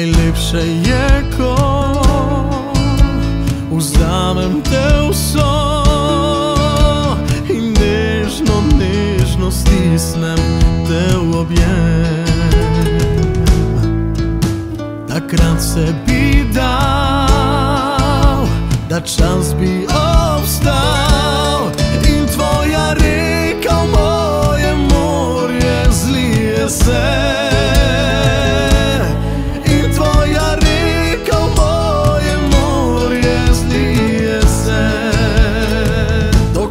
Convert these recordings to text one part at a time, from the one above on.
Najlepsze jeko Uznałem tę so. I niżno, niżno stisnem tę objem Tak rad se bi dał Da czas bi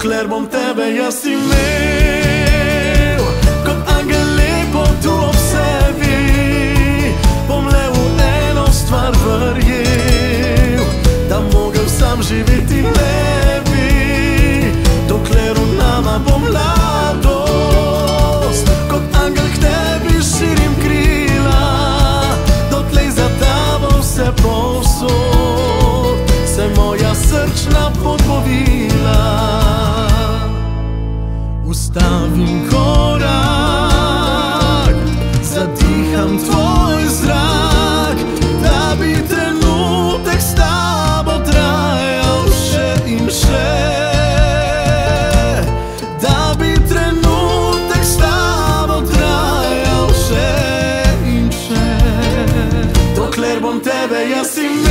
Dokler bom tebe jaz imel, kot angel lepo tu ob sebi, bom le v eno stvar verjel, da mogel sam živeti ne Ustavim korak, zadiham tvoj zrak, da bi trenutek s tabo trajal še in še. Da bi trenutek s tabo trajal še in še. Dokler bom tebe jaz imel,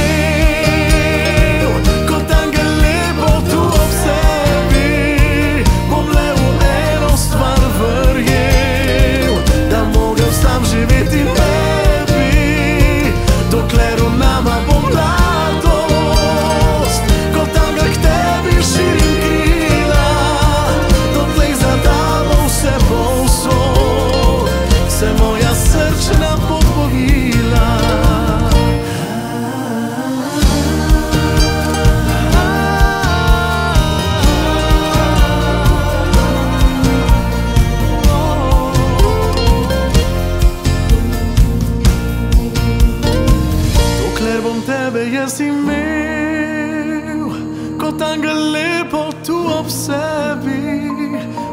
Tebe jaz imel, kot angel lepo tu ob sebi,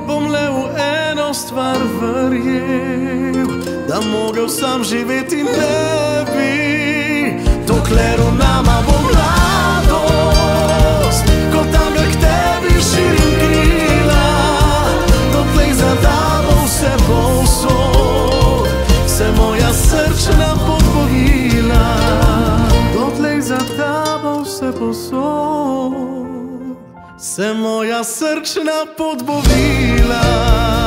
bom le v eno stvar verjel, da mogel sam živeti ne se moja srčna podbovila.